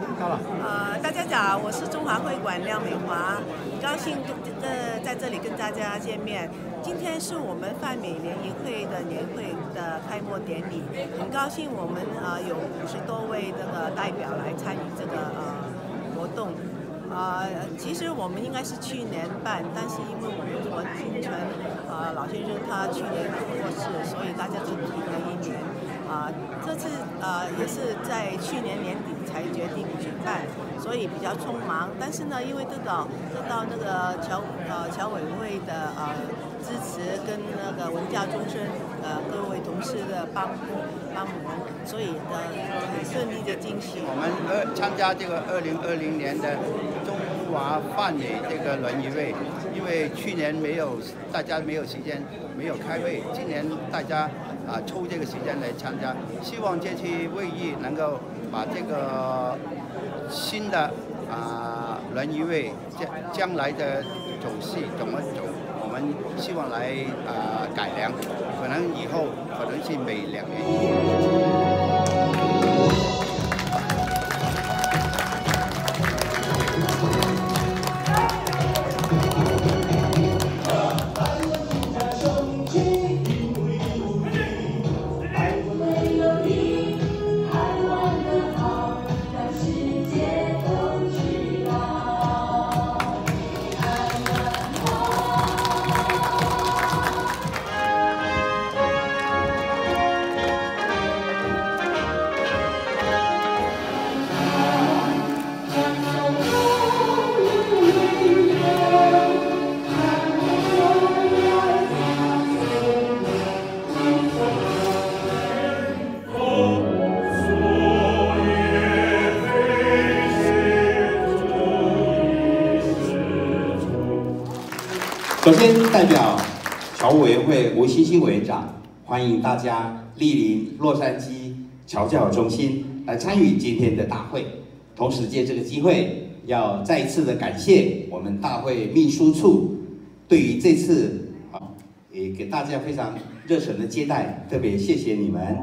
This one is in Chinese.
呃，大家好，我是中华会馆廖美华，很高兴跟呃在这里跟大家见面。今天是我们泛美联谊会的年会的开幕典礼，很高兴我们呃有五十多位这个代表来参与这个呃活动。啊，其实我们应该是去年办，但是因为我们文清纯呃老先生他去年过世，所以大家就停啊，这次呃也是在去年年底才决定举办，所以比较匆忙。但是呢，因为得到得到那个侨呃侨委会的呃支持跟那个文教中心呃各位同事的帮帮忙，所以呃很顺利的进行。我们二参加这个二零二零年的中华范美这个轮椅会，因为去年没有大家没有时间没有开会，今年大家。啊，抽这个时间来参加，希望这次会议能够把这个新的啊轮椅会将将来的走势怎么走，我们希望来啊改良，可能以后可能是每两年。首先，代表侨务委员会吴欣欣委员长欢迎大家莅临洛杉矶侨教中心来参与今天的大会。同时，借这个机会，要再一次的感谢我们大会秘书处对于这次啊，也给大家非常热忱的接待，特别谢谢你们。